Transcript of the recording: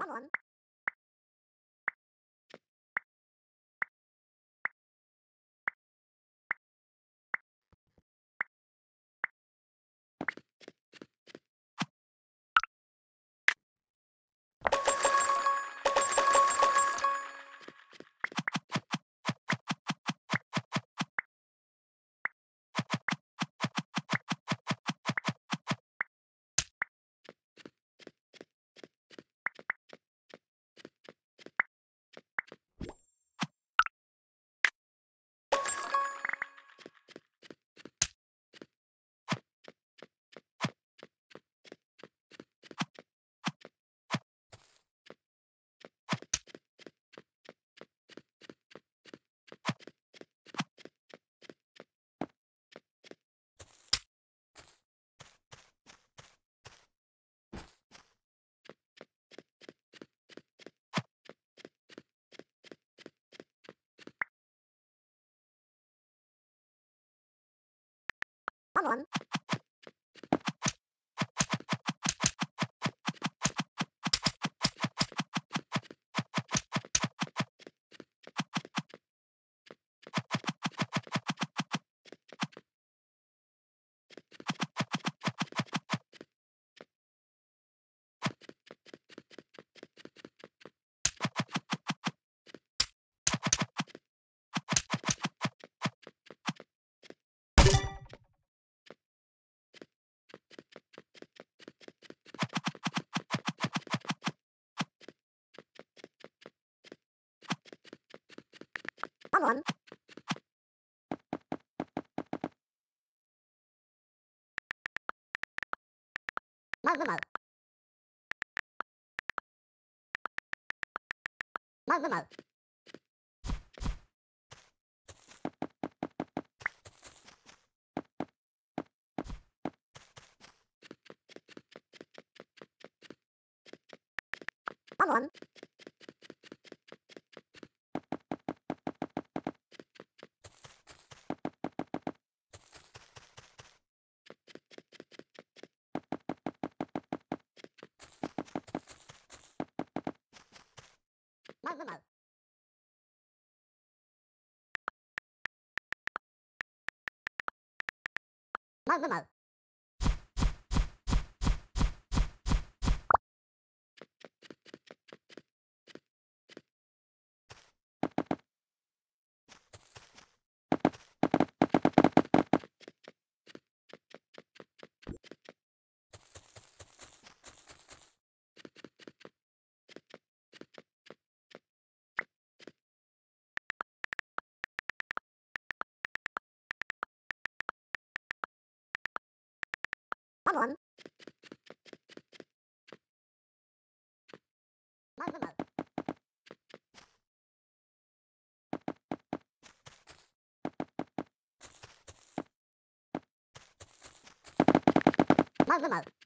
Come on. Come on. Come on. Magma. Magma. Come on. mơ mơ mờ mơ mơ mờ on. Magma. Magma.